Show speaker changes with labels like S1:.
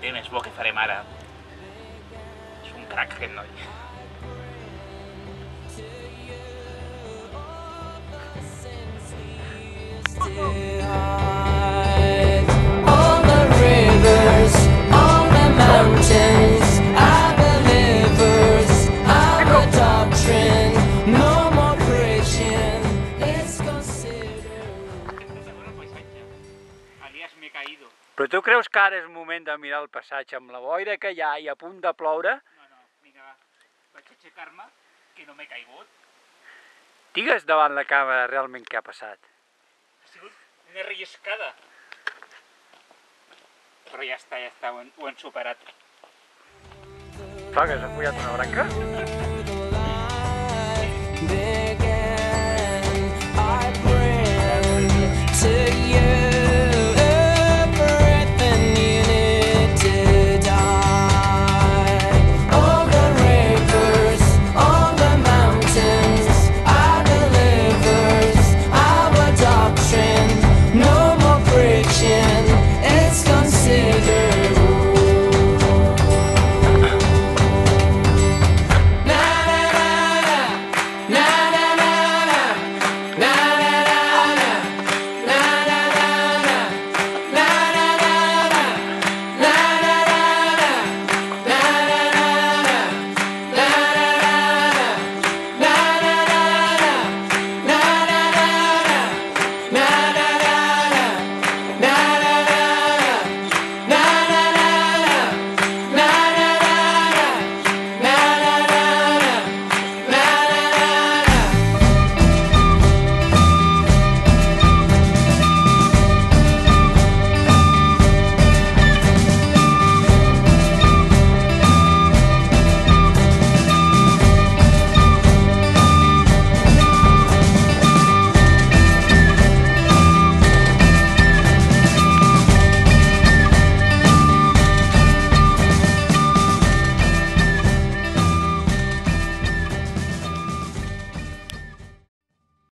S1: què més bo que farem ara? És un crac aquest caído.
S2: Però tu creus que ara és moment de mirar el passatge amb la boira que hi ha i a punt de ploure?
S1: No, no, vinga, va. Vaig aixecar-me, que no m'he caigut.
S2: Digues davant la càmera realment què ha passat.
S1: Ha sigut una relliscada. Però ja està, ja està, ho hem, ho hem superat.
S2: Clar que s'ha follat una branca?